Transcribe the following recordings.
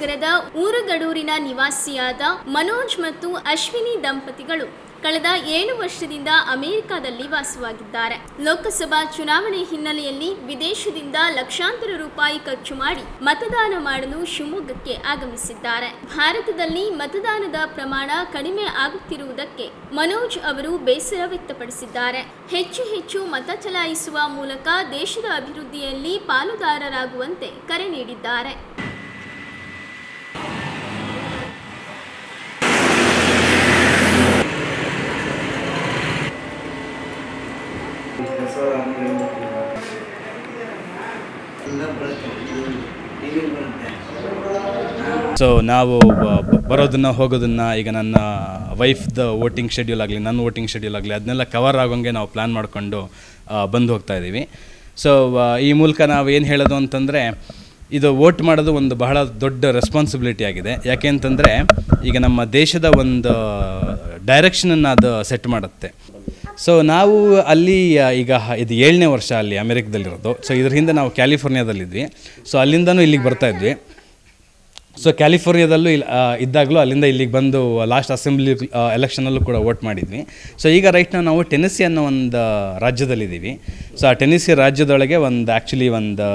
ಚಾಮರಾಜನಗರದ ಊರುಗಡೂರಿನ ನಿವಾಸಿಯಾದ ಮನೋಜ್ ಮತ್ತು ಅಶ್ವಿನಿ ದಂಪತಿಗಳು ಕಳೆದ ಏಳು ವರ್ಷದಿಂದ ಅಮೆರಿಕದಲ್ಲಿ ವಾಸವಾಗಿದ್ದಾರೆ. ಲೋಕಸಭಾ ಚುನಾವಣೆ ಹಿನ್ನೆಲೆಯಲ್ಲಿ ವಿದೇಶದಿಂದ ಲಕ್ಷಾಂತರ ರೂಪಾಯಿ ಖರ್ಚು ಮಾಡಿ ಮತದಾನ ಮಾಡಲು ಶಿವಮೊಗ್ಗಕ್ಕೆ ಆಗಮಿಸಿದ್ದಾರೆ. ಭಾರತದಲ್ಲಿ ಮತದಾನದ ಪ್ರಮಾಣ ಕಡಿಮೆ ಆಗುತ್ತಿರುವುದಕ್ಕೆ ಮನೋಜ್ ಅವರು ಬೇಸರ ವ್ಯಕ್ತಪಡಿಸಿದ್ದಾರೆ. ಹೆಚ್ಚು ಹೆಚ್ಚು ಮತ ಚಲಾಯಿಸುವ ಮೂಲಕ ದೇಶದ ಅಭಿವೃದ್ಧಿಯಲ್ಲಿ ಪಾಲುದಾರರಾಗುವಂತೆ ಕರೆ ನೀಡಿದ್ದಾರೆ ಕೆಲಸ ಎಲ್ಲ ಬರುತ್ತೆ ಇದು ಬರುತ್ತೆ ಸೊ ನಾವು ಬರೋದನ್ನ ಹೋಗೋದನ್ನ ಈಗ ನನ್ನ ವೈಫ್ದ ವೋಟಿಂಗ್ ಶೆಡ್ಯೂಲ್ ಆಗಲಿ, ನನ್ನ ವೋಟಿಂಗ್ ಶೆಡ್ಯೂಲ್ ಆಗಲಿ ಅದನ್ನೆಲ್ಲ ಕವರ್ ಆಗೋಂಗೆ ನಾವು ಪ್ಲ್ಯಾನ್ ಮಾಡಿಕೊಂಡು ಬಂದು ಹೋಗ್ತಾ ಇದ್ದೀವಿ. ಸೊ ಈ ಮೂಲಕ ನಾವು ಏನು ಹೇಳೋದು ಅಂತಂದರೆ, ಇದು ವೋಟ್ ಮಾಡೋದು ಒಂದು ಬಹಳ ದೊಡ್ಡ ರೆಸ್ಪಾನ್ಸಿಬಿಲಿಟಿ ಆಗಿದೆ. ಯಾಕೆ ಅಂತಂದರೆ, ಈಗ ನಮ್ಮ ದೇಶದ ಒಂದು ಡೈರೆಕ್ಷನನ್ನು ಅದು ಸೆಟ್ ಮಾಡುತ್ತೆ. ಸೊ ನಾವು ಅಲ್ಲಿ ಈಗ ಇದು ಏಳನೇ ವರ್ಷ ಅಲ್ಲಿ ಅಮೆರಿಕದಲ್ಲಿರೋದು. ಸೊ ಇದ್ರ ಹಿಂದೆ ನಾವು ಕ್ಯಾಲಿಫೋರ್ನಿಯಾದಲ್ಲಿದ್ವಿ. ಸೊ ಅಲ್ಲಿಂದನೂ ಇಲ್ಲಿಗೆ ಬರ್ತಾ ಇದ್ವಿ. ಸೊ ಕ್ಯಾಲಿಫೋರ್ನಿಯಾದಲ್ಲೂ ಇಲ್ಲಿ ಇದ್ದಾಗಲೂ ಅಲ್ಲಿಂದ ಇಲ್ಲಿಗೆ ಬಂದು ಲಾಸ್ಟ್ ಅಸೆಂಬ್ಲಿ ಎಲೆಕ್ಷನಲ್ಲೂ ಕೂಡ ವೋಟ್ ಮಾಡಿದ್ವಿ. ಸೊ ಈಗ ರೈಟ್ನ ನಾವು ಟೆನಿಸಿ ಅನ್ನೋ ಒಂದು ರಾಜ್ಯದಲ್ಲಿದ್ದೀವಿ. ಸೊ ಆ ಟೆನಿಸಿ ರಾಜ್ಯದೊಳಗೆ ಒಂದು ಆ್ಯಕ್ಚುಲಿ ಒಂದು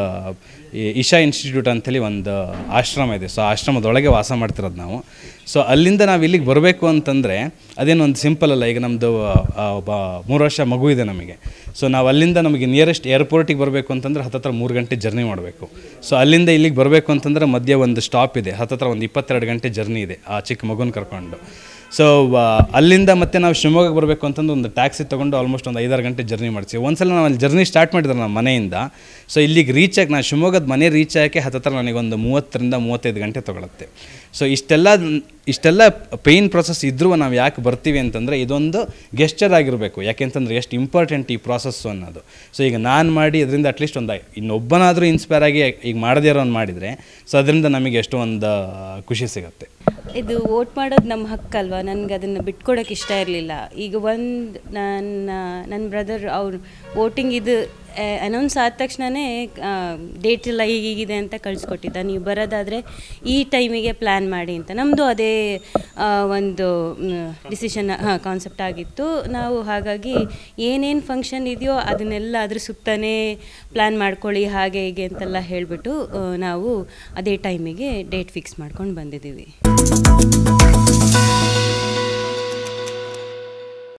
ಇಶಾ ಇನ್ಸ್ಟಿಟ್ಯೂಟ್ ಅಂಥೇಳಿ ಒಂದು ಆಶ್ರಮ ಇದೆ. ಸೊ ಆಶ್ರಮದೊಳಗೆ ವಾಸ ಮಾಡ್ತಿರೋದು ನಾವು. ಸೊ ಅಲ್ಲಿಂದ ನಾವು ಇಲ್ಲಿಗೆ ಬರಬೇಕು ಅಂತಂದರೆ ಅದೇನು ಒಂದು ಸಿಂಪಲ್ ಅಲ್ಲ. ಈಗ ನಮ್ಮದು ಮೂರು ವರ್ಷ ಮಗು ಇದೆ ನಮಗೆ. ಸೊ ನಾವು ಅಲ್ಲಿಂದ ನಮಗೆ ನಿಯರೆಸ್ಟ್ ಏರ್ಪೋರ್ಟಿಗೆ ಬರಬೇಕು ಅಂತಂದ್ರೆ ಹತ್ತತ್ರ ಮೂರು ಗಂಟೆ ಜರ್ನಿ ಮಾಡಬೇಕು. ಸೊ ಅಲ್ಲಿಂದ ಇಲ್ಲಿಗೆ ಬರಬೇಕು ಅಂತಂದ್ರೆ ಮಧ್ಯೆ ಒಂದು ಸ್ಟಾಪ್ ಇದೆ. ಹತ್ತತ್ರ ಒಂದು ಇಪ್ಪತ್ತೆರಡು ಗಂಟೆ ಜರ್ನಿ ಇದೆ ಆ ಚಿಕ್ಕ ಮಗುನ ಕರ್ಕೊಂಡು. ಸೊ ಅಲ್ಲಿಂದ ಮತ್ತೆ ನಾವು ಶಿವಮೊಗ್ಗಕ್ಕೆ ಬರಬೇಕು ಅಂತಂದು ಒಂದು ಟ್ಯಾಕ್ಸಿ ತೊಗೊಂಡು ಆಲ್ಮೋಸ್ಟ್ ಒಂದು ಐದಾರು ಗಂಟೆ ಜರ್ನಿ ಮಾಡ್ತೀವಿ ಒಂದ್ಸಲ ನಾವು ಅಲ್ಲಿ ಜರ್ನಿ ಸ್ಟಾರ್ಟ್ ಮಾಡಿದ್ರೆ ನಮ್ಮ ಮನೆಯಿಂದ. ಸೊ ಇಲ್ಲಿಗೆ ರೀಚ್ ಆಗಿ ನಾನು ಶಿವಮೊಗ್ಗದ ಮನೆ ರೀಚ್ ಆಗೋಕ್ಕೆ ಹತ್ತತ್ರ ನನಗೊಂದು ಮೂವತ್ತರಿಂದ ಮೂವತ್ತೈದು ಗಂಟೆ ತೊಗೊಳುತ್ತೆ. ಸೊ ಇಷ್ಟೆಲ್ಲ ಇಷ್ಟೆಲ್ಲ ಪೇಯ್ನ್ ಪ್ರೊಸೆಸ್ ಇದ್ದರೂ ನಾವು ಯಾಕೆ ಬರ್ತೀವಿ ಅಂತಂದರೆ ಇದೊಂದು ಗೆಸ್ಚರ್ ಆಗಿರಬೇಕು. ಯಾಕೆಂತಂದರೆ ಎಷ್ಟು ಇಂಪಾರ್ಟೆಂಟ್ ಈ ಪ್ರಾಸೆಸ್ಸು ಅನ್ನೋದು. ಸೊ ಈಗ ನಾನು ಮಾಡಿ ಅದರಿಂದ ಅಟ್ಲೀಸ್ಟ್ ಒಂದು ಇನ್ನೊಬ್ಬನಾದರೂ ಇನ್ಸ್ಪೈರ್ ಆಗಿ ಈಗ ಮಾಡದೇ ಇರೋನು ಮಾಡಿದರೆ ಸೊ ಅದರಿಂದ ನಮಗೆ ಎಷ್ಟೋ ಒಂದು ಖುಷಿ ಸಿಗುತ್ತೆ. ಇದು ವೋಟ್ ಮಾಡೋದು ನಮ್ಮ ಹಕ್ಕಲ್ವಾ? ನನಗೆ ಅದನ್ನು ಬಿಟ್ಕೊಡೋಕೆ ಇಷ್ಟ ಇರಲಿಲ್ಲ. ಈಗ ಒಂದು ನನ್ನ ನನ್ನ ಬ್ರದರ್ ಅವ್ರು ವೋಟಿಂಗ್ ಇದು ಅನೌನ್ಸ್ ಆದ ತಕ್ಷಣವೇ ಡೇಟ್ ಎಲ್ಲ ಹೀಗಿದೆ ಅಂತ ಕಳಿಸ್ಕೊಟ್ಟಿದ್ದ. ನೀವು ಬರೋದಾದರೆ ಈ ಟೈಮಿಗೆ ಪ್ಲ್ಯಾನ್ ಮಾಡಿ ಅಂತ. ನಮ್ಮದು ಅದೇ ಒಂದು ಡಿಸಿಷನ್ ಹಾಂ ಕಾನ್ಸೆಪ್ಟ್ ಆಗಿತ್ತು. ನಾವು ಹಾಗಾಗಿ ಏನೇನು ಫಂಕ್ಷನ್ ಇದೆಯೋ ಅದನ್ನೆಲ್ಲ ಅದ್ರ ಸುತ್ತನೇ ಪ್ಲ್ಯಾನ್ ಮಾಡ್ಕೊಳ್ಳಿ, ಹಾಗೆ ಹೀಗೆ ಅಂತೆಲ್ಲ ಹೇಳಿಬಿಟ್ಟು ನಾವು ಅದೇ ಟೈಮಿಗೆ ಡೇಟ್ ಫಿಕ್ಸ್ ಮಾಡ್ಕೊಂಡು ಬಂದಿದ್ದೀವಿ.